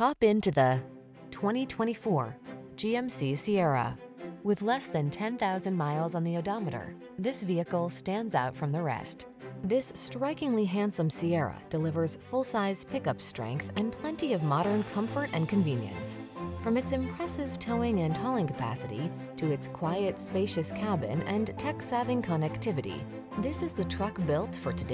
Hop into the 2024 GMC Sierra. With less than 10,000 miles on the odometer, this vehicle stands out from the rest. This strikingly handsome Sierra delivers full-size pickup strength and plenty of modern comfort and convenience. From its impressive towing and hauling capacity to its quiet, spacious cabin and tech-savvy connectivity, this is the truck built for today.